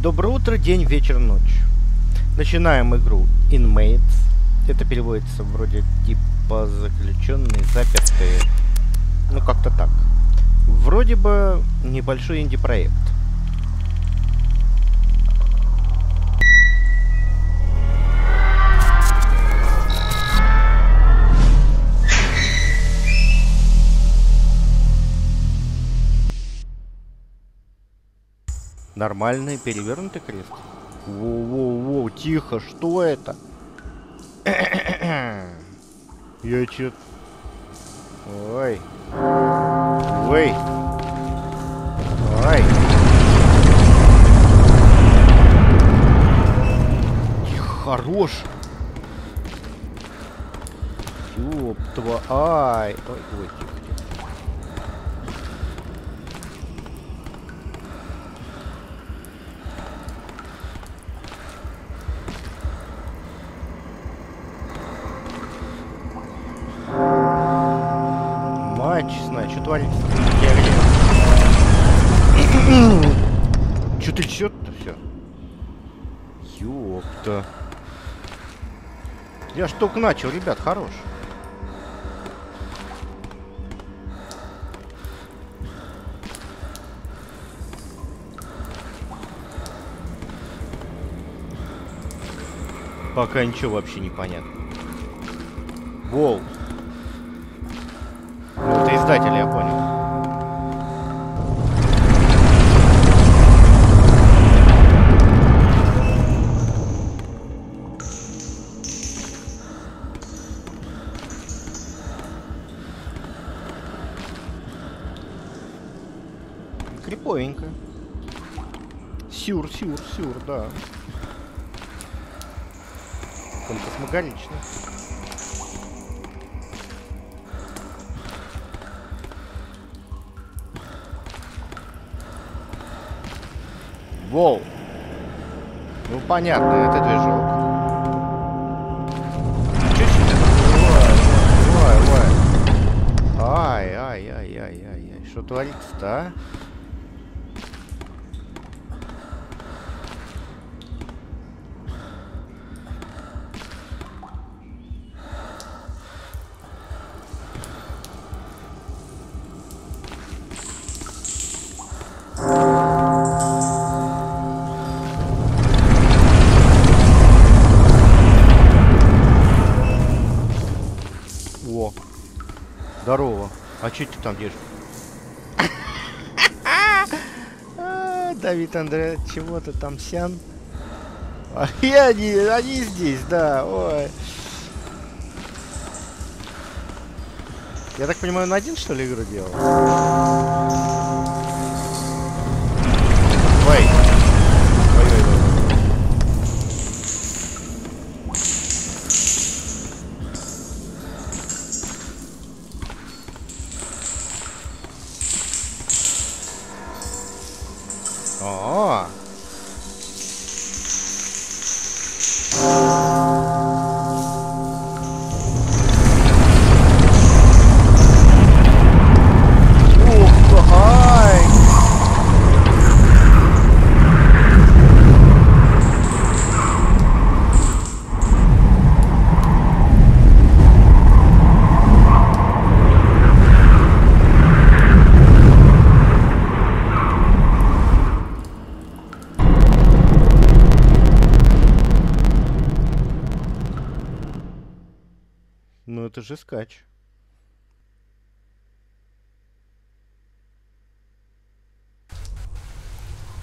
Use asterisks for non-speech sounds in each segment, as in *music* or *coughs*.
Доброе утро, день, вечер, ночь. Начинаем игру Inmates. Это переводится вроде типа заключенные, запертые. Ну, как-то так. Вроде бы небольшой инди-проект. Нормальный перевернутый крест. Воу-воу-воу, тихо, что это? *coughs* Я чё... Ой. Ой. Ой. Хорош. Ёб тва... Ай. Ой, ой, тихо, Я ж только начал, ребят, хорош. Пока ничего вообще не понятно. Воу. Ну, это издатель, я понял. Криповенько. Сюр, сюр, сюр, да. Фантасмагорично. Воу. Ну понятно, это движок. Ой. Ай, ай, ай, ай, ай, ай. Что творится-то, а? А что ты там держишь? *laughs* А, Давид Андре, чего ты там сян? И они, они здесь, да, ой. Я так понимаю, он один, что ли, игру делал? Это же скач.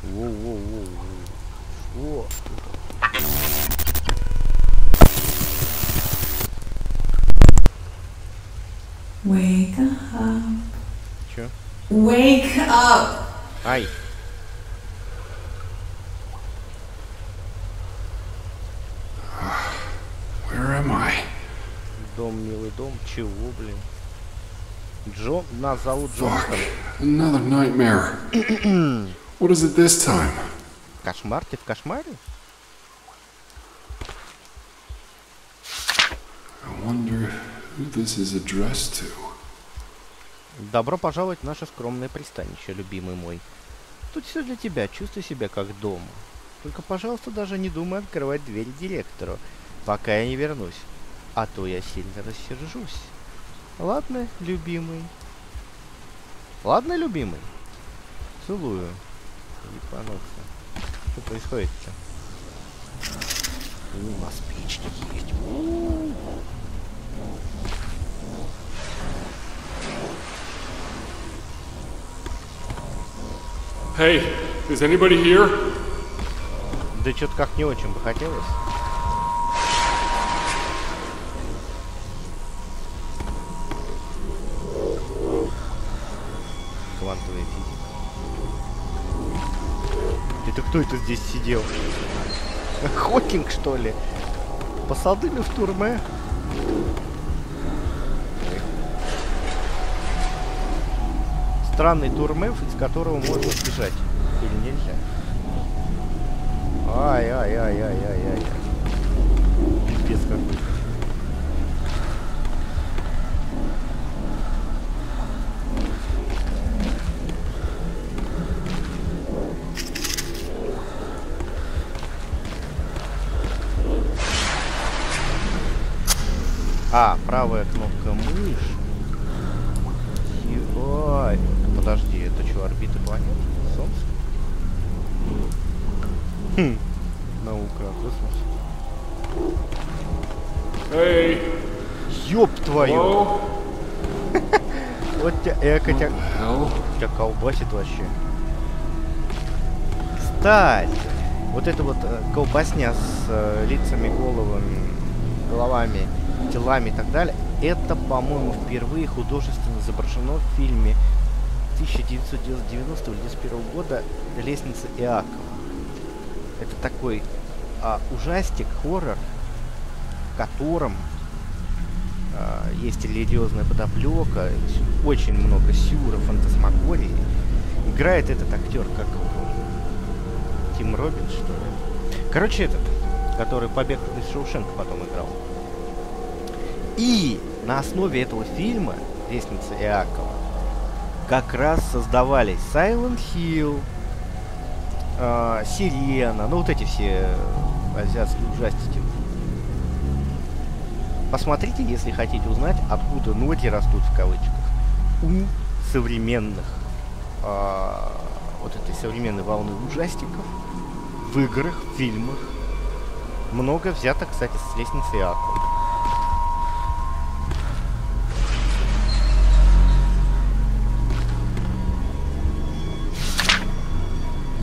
Воу-воу-воу-воу. Что? Wake up. Чё? Wake up. Ай. Where am I? Милый дом. Чего, блин? Джон, нас зовут. Джонстон. Another nightmare. *clears throat* what is it this time? Кошмар? Ты в кошмаре? I wonder who this is addressed to. Добро пожаловать в наше скромное пристанище, любимый мой. Тут все для тебя, чувствуй себя как дома. Только, пожалуйста, даже не думай открывать дверь директору, пока я не вернусь. А то я сильно рассержусь. Ладно, любимый. Ладно, любимый. Целую. Ебануться. Что происходит-то? У нас спички есть. У-у-у. Hey, is anybody here? Да что-то как не очень бы хотелось. Кто это здесь сидел? Хокинг, что ли? Посадили в турме? Странный тюрьма, из которого можно сбежать. Или нельзя? Ай-ай-ай-ай-ай-ай. Пипец какой. А, правая кнопка мышь. Ой, подожди, это что, орбиты планет? Солнце? Хм, наука, космос. Hey, Ёб твою! *laughs* Вот тебя, эко тебя, тебя колбасит вообще. Кстати, вот эта вот э, колбасня с э, лицами, головами, головами, телами и так далее, это, по-моему, впервые художественно изображено в фильме 1990 или 91 года «Лестница Иакова». Это такой а, ужастик, хоррор, в котором а, есть религиозная подоплека, очень много сюра, фантасмагории. Играет этот актер, как? Тим Робин, что ли? Короче, этот, который побег из Шоушенка потом играл. И на основе этого фильма «Лестница Иакова» как раз создавались Silent Hill, а, Сирена, ну вот эти все азиатские ужастики. Посмотрите, если хотите узнать, откуда ноги растут в кавычках у современных а, вот этой современной волны ужастиков в играх, в фильмах. Много взято, кстати, с лестницы Иакова.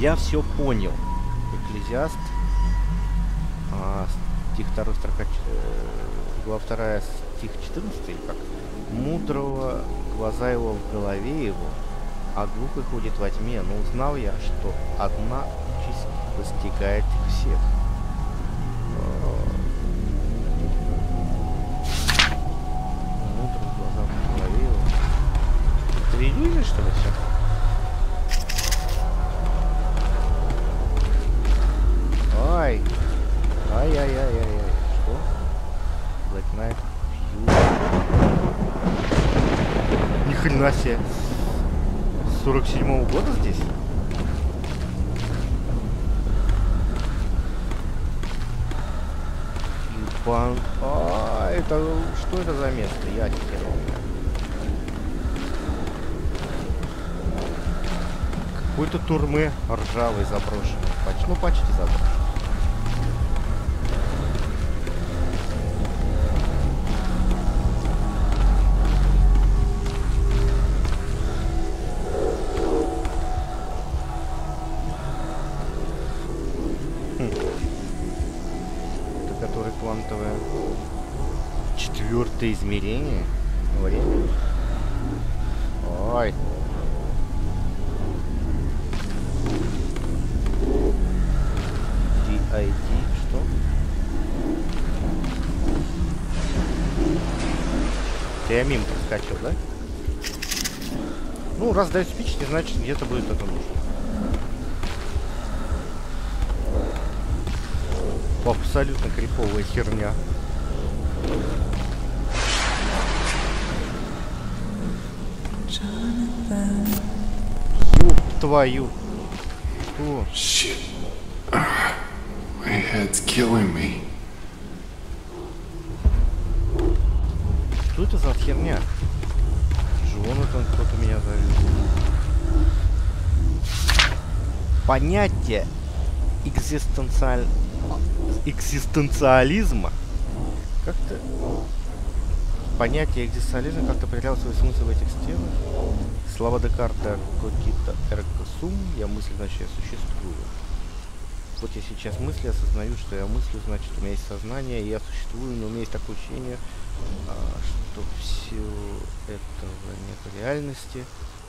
Я все понял. Экклезиаст. А, стих 2 строка, э, глава 2 стих 14, или как? Мудрого глаза его в голове его, а глупый ходит во тьме, но узнал я, что одна участь постигает всех. Какой-то турмы ржавый заброшенный. Почти, ну, почти заброшенный. Хм. Это который квантовое четвертое измерение раз дают спички, значит где-то будет это нужно. Абсолютно криповая херня. Ёб твою. Что? Shit. head's killing me. Что это за херня? Джонатан, кто-то меня зовет. Понятие экзистенциаль... экзистенциализма как-то... Понятие экзистенциализма как-то потеряло свой смысл в этих стенах. Слова Декарта «Кокита эрго сум» «Я мыслю, значит, я существую». Вот я сейчас мысли осознаю, что я мыслю, значит, у меня есть сознание, и я существую, но у меня есть такое ощущение, а, что все этого нет реальности.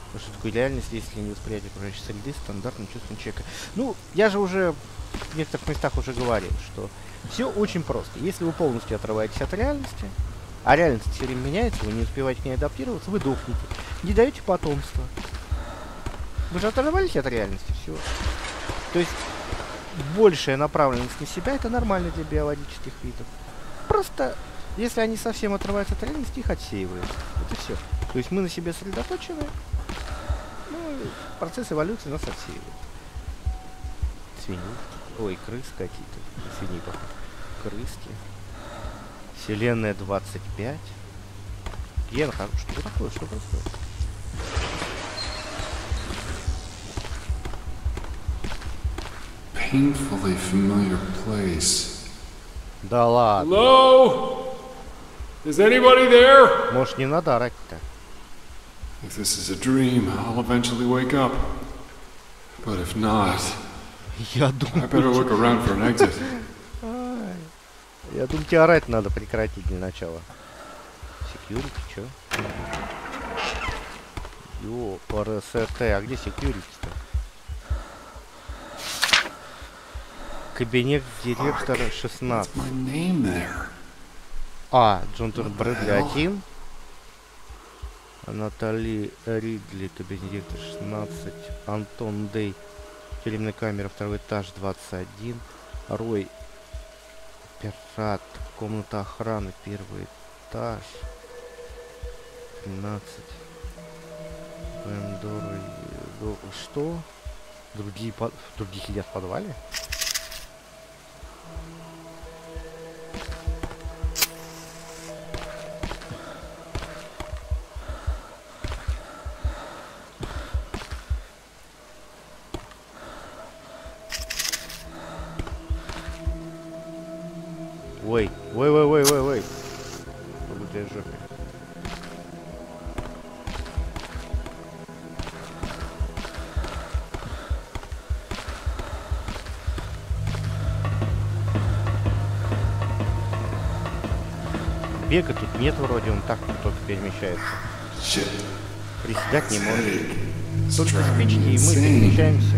Потому что такое реальность, если не восприятие окружающей среды, стандартным чувством человека. Ну, я же уже в некоторых местах уже говорил, что все очень просто. Если вы полностью отрываетесь от реальности, а реальность все время меняется, вы не успеваете к ней адаптироваться, вы дохнете. Не даете потомства. Вы же оторвались от реальности, все. То есть большая направленность на себя это нормально для биологических видов. Просто если они совсем отрываются от реальности, их отсеивают. Это все. То есть мы на себе сосредоточены, ну, процесс эволюции нас отсеивает. Свиньи. Ой, крыс какие-то. Свиньи, походу. Крыски. Вселенная 25. Ген, а что такое? Что происходит? Painfully familiar place. Да ладно. Hello? Is anybody there? Может, не надо орать-то? If this is a dream, I'll eventually wake up. But if not, Я I думаю, better look around for an exit. Я думаю, тебе орать надо прекратить для начала. Security, чё? Ё, РСТ, а где security-то? Кабинет директора 16. What's my name there? А, the Брэдли? 1. Натали Ридли, кабинет директора 16. Антон Дей, тюремная камера, второй этаж 21. Рой Пират, комната охраны, первый этаж. 13. Пандора, и- до- Что? Другие, под... другие сидят в подвале? Ой, ой, ой, ой, ой, ой. Могу тебе жопе. Бега тут нет вроде, он так только перемещается. Приседать не может. Me и мы перемещаемся.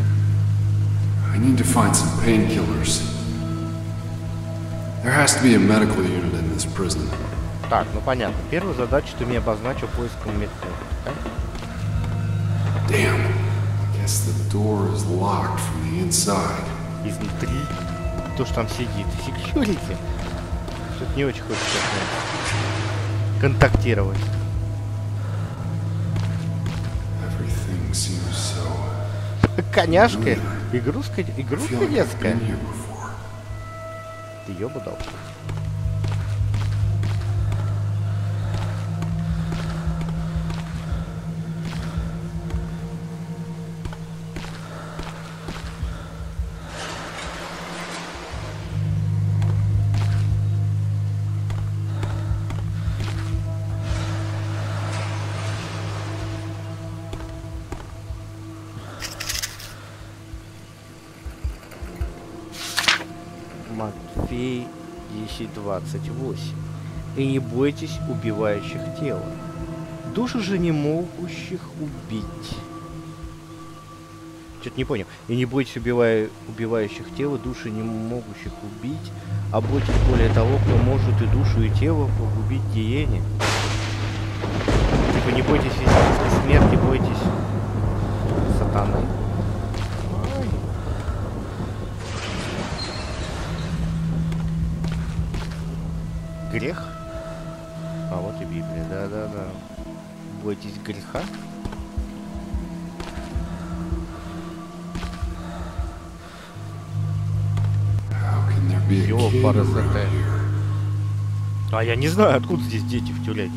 I need to find some painkillers. There has to be a medical unit in this prison. Так, ну понятно. Первая задача ты мне обозначил поиском медпункта, да? Damn. I guess the door is locked from the inside. Изнутри. То, что там сидит. Секьюрити. Что-то не очень хочется ним контактировать. Everything seems so. Коняшка. Игрушка, игрушка детская. Ты ёбу дал. 10.28. И не бойтесь убивающих тело. Души же не могущих убить. Что-то не понял. И не бойтесь убивая... убивающих тело, души не могущих убить, а бойтесь более того, кто может и душу, и тело погубить гиене. Типа не бойтесь смерти, бойтесь сатаны. Ай. Грех? А вот и Библия, да-да-да. Бойтесь греха? Это. here. А я не знаю, откуда здесь дети в тюряге.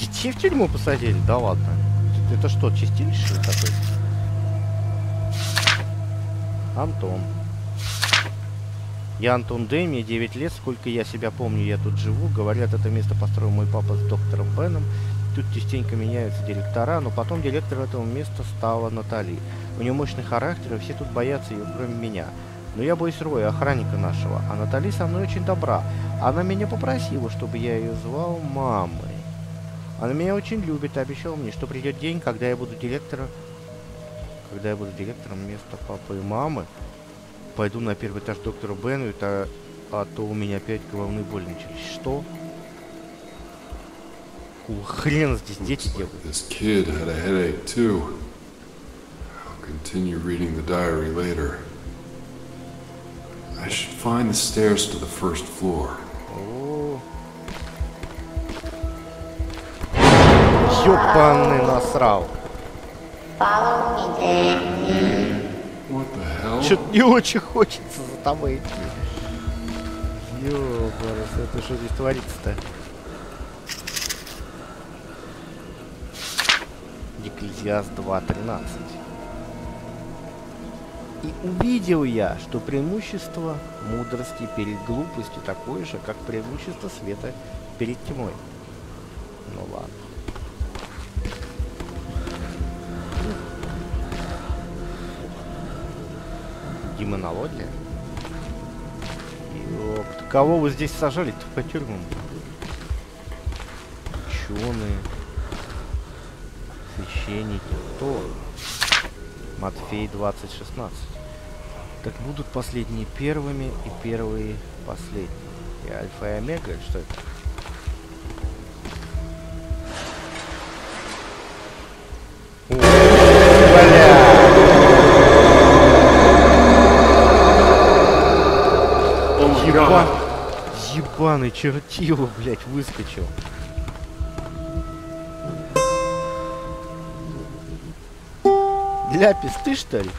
Детей в тюрьму посадили? Да ладно. Это что, чистилище такое? Антон. Я Антон Д, мне 9 лет, сколько я себя помню, я тут живу. Говорят, это место построил мой папа с доктором Беном. Тут частенько меняются директора, но потом директор этого места стала Натали. У нее мощный характер, и все тут боятся ее, кроме меня. Но я боюсь Роя, охранника нашего, а Натали со мной очень добра. Она меня попросила, чтобы я ее звал мамой. Она меня очень любит и обещала мне, что придет день, когда я буду директором... Когда я буду директором вместо папы и мамы, пойду на первый этаж к доктору Бену, это, а то у меня опять головные боли начались. Что? Какого хрена здесь дети делают? like this kid had a headache too. I'll continue reading the diary later. I should find the stairs to the first floor. Ёбаный насрал. What the Чё-то не очень хочется за тобой идти. Ёбарас, это что здесь творится-то? Екклезиаст 2.13 И увидел я, что преимущество мудрости перед глупостью такое же, как преимущество света перед тьмой. Ну ладно. Демонология? Ёпта, кого вы здесь сажали-то по тюрьмам? Ученые, священники, кто? Матфей 20.16. Так будут последние первыми и первые последними. И альфа и омега, что это? Еба... Ебаный чертило, блядь, выскочил. Ляпис, ты что ли?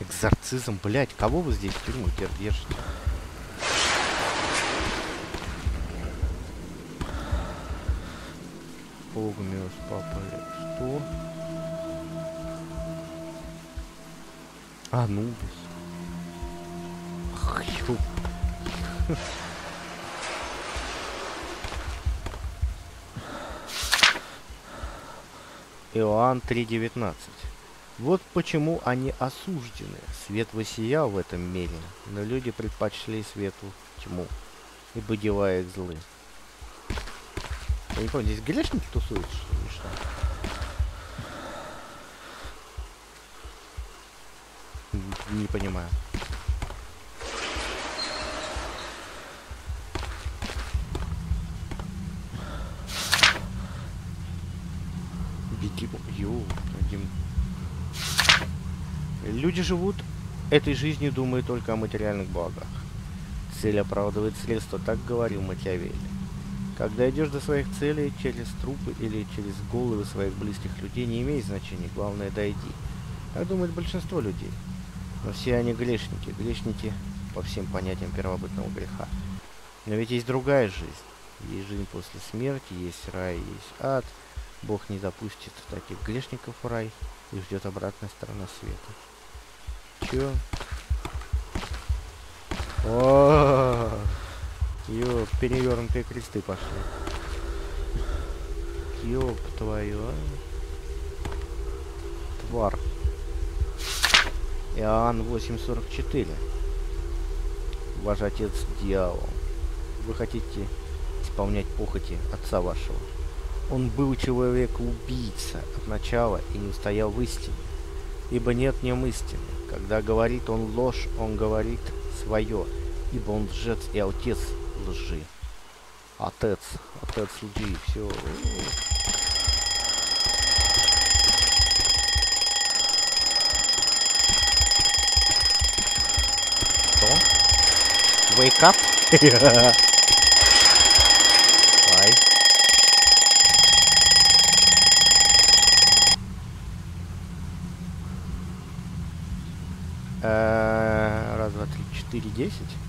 Экзорцизм, блядь, кого вы здесь в тюрьму дер- держите? Огмиус, папа, что? Анубис. Ах, ёп. Иоанн 3.19. Вот почему они осуждены. Свет воссиял в этом мире, но люди предпочли свету тьму, ибо дела их злы. Я не понял, здесь грешники тусуются, что ли, что? Не понимаю. Беги, ё, Дим. Люди живут этой жизнью, думая только о материальных благах. Цель оправдывает средства, так говорил Макиавелли. Когда идешь до своих целей через трупы или через головы своих близких людей, не имеет значения, главное дойди. Так думает большинство людей. Но все они грешники, грешники по всем понятиям первобытного греха. Но ведь есть другая жизнь. Есть жизнь после смерти, есть рай, есть ад. Бог не допустит таких грешников в рай и ждет обратная сторона света. Чё? О, Ёп, перевернутые кресты пошли. Ёп твою, а. Твар. Иоанн 8.44. Ваш отец дьявол. Вы хотите исполнять похоти отца вашего. Он был человек-убийца от начала и не устоял в истине. Ибо нет в нем истины. Когда говорит он ложь, он говорит свое, ибо он лжец и отец лжи. Отец, отец лжи, все. Что? Wake up? Ай. Э, Раз, два, три, четыре, десять.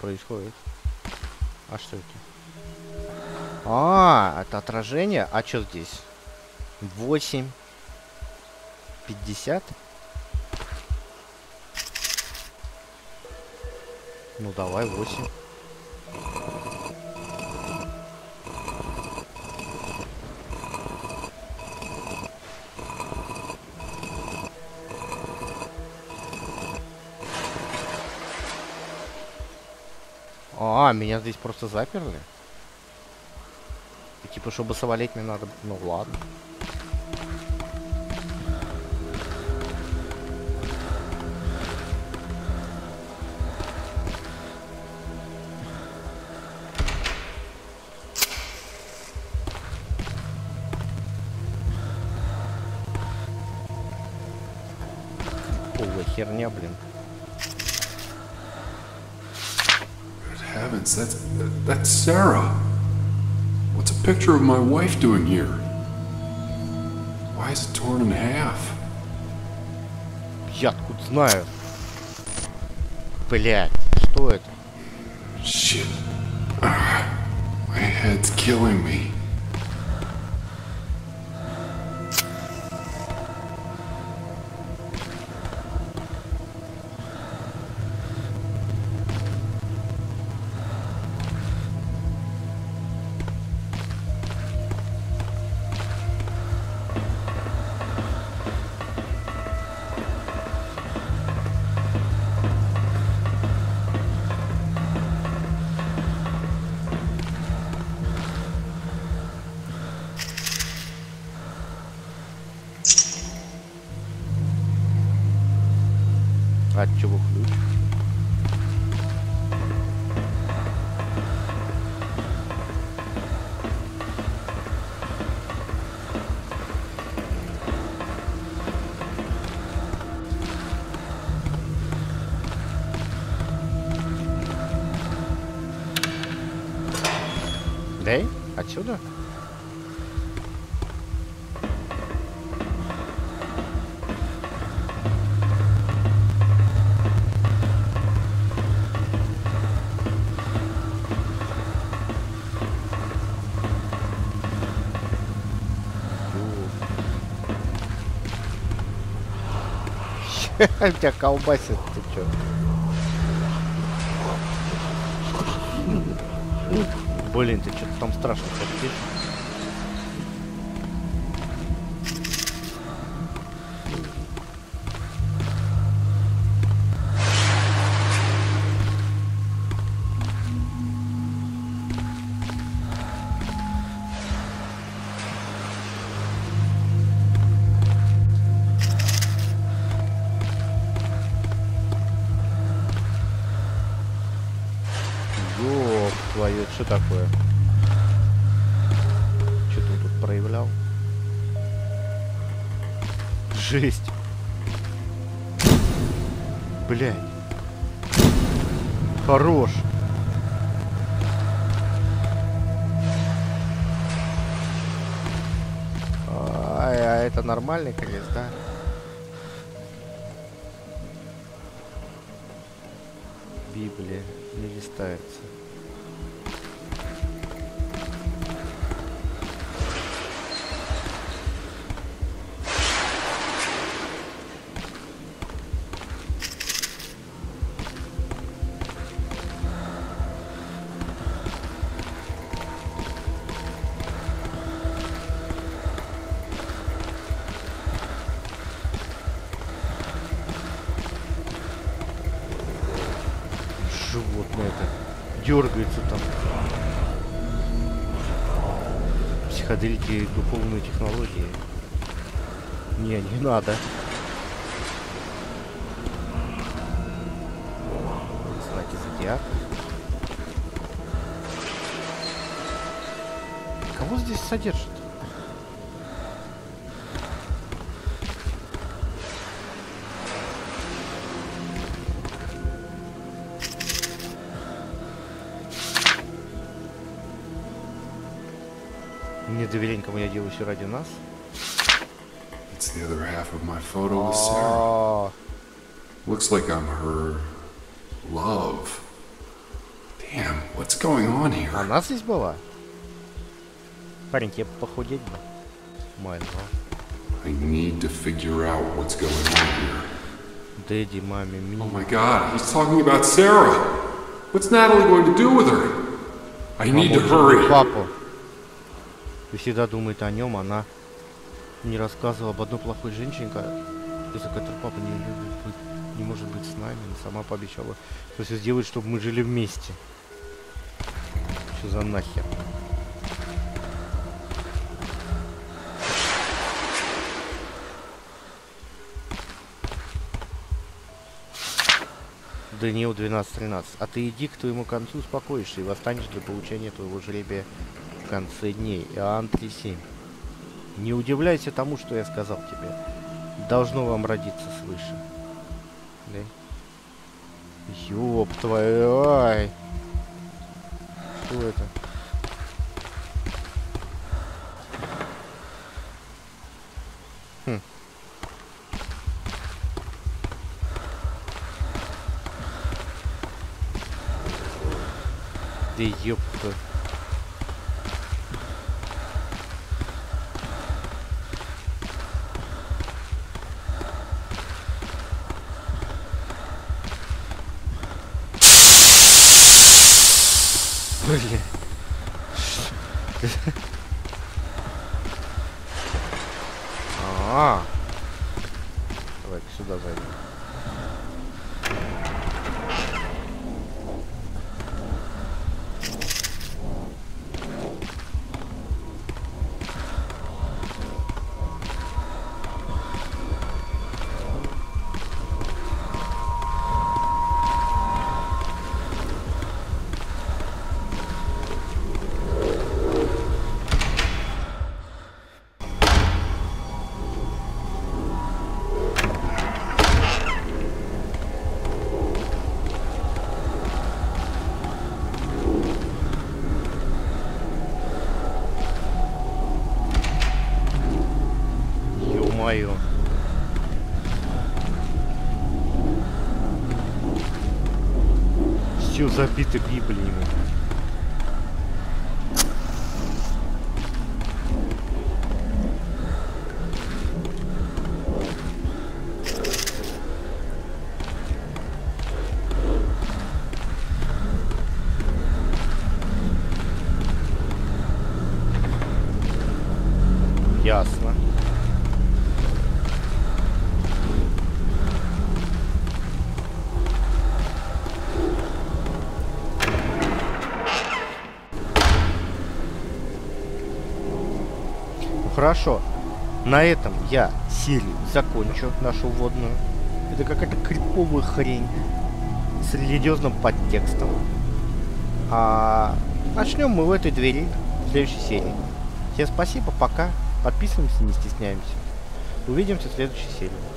Происходит. А что это? А, это отражение. А что здесь? 8. 50. Ну давай 8. А, меня здесь просто заперли. И, типа, чтобы свалить мне надо... Ну ладно. Полная херня, блин. heavens, that's that's Sarah. What's a picture of my wife doing here? Why is it torn in half? Я откуда знаю? Блять, что это? Shit. *sighs* Ah, my head's killing me. Отсюда? *laughs* Тебя колбасит, ты чё? Блин, ты что-то там страшно подпишешь. Что такое? Что ты тут проявлял? Жесть. Блядь. Хорош. А, а это нормальный конец, да? Библия не листается. дергается там. Психоделики и духовные технологии. Не, не надо. Знаки зодиака. Кого здесь содержат? Не доверяй никому, я делаю все ради нас. It's the other half of my photo with Sarah. А, Looks like I'm her love. Damn, what's going on here? Она здесь была? Парень, тебе похудеть бы. Майло. I need to figure out what's going on here. Дэдди, маме, ми. Oh my god, he's talking about Sarah. What's Natalie going to do with her? I need to hurry. Папу. И всегда думает о нем, она не рассказывала об одной плохой женщине, из-за которой папа не, любит не может быть с нами. Она сама пообещала, что все сделает, чтобы мы жили вместе. Что за нахер? Даниил 12.13. А ты иди к твоему концу успокоишься и восстанешь для получения твоего жребия в конце дней. Иоанн 3.7. Не удивляйся тому, что я сказал тебе. Должно вам родиться свыше. Да? Ёб твою, ай. Что это? A. Dobra, krzyda zajmę. Все забито библиями. Ясно. Хорошо. На этом я серию закончу, нашу вводную. Это какая-то криповая хрень с религиозным подтекстом. А начнем мы в этой двери в следующей серии. Всем спасибо, пока. Подписываемся, не стесняемся. Увидимся в следующей серии.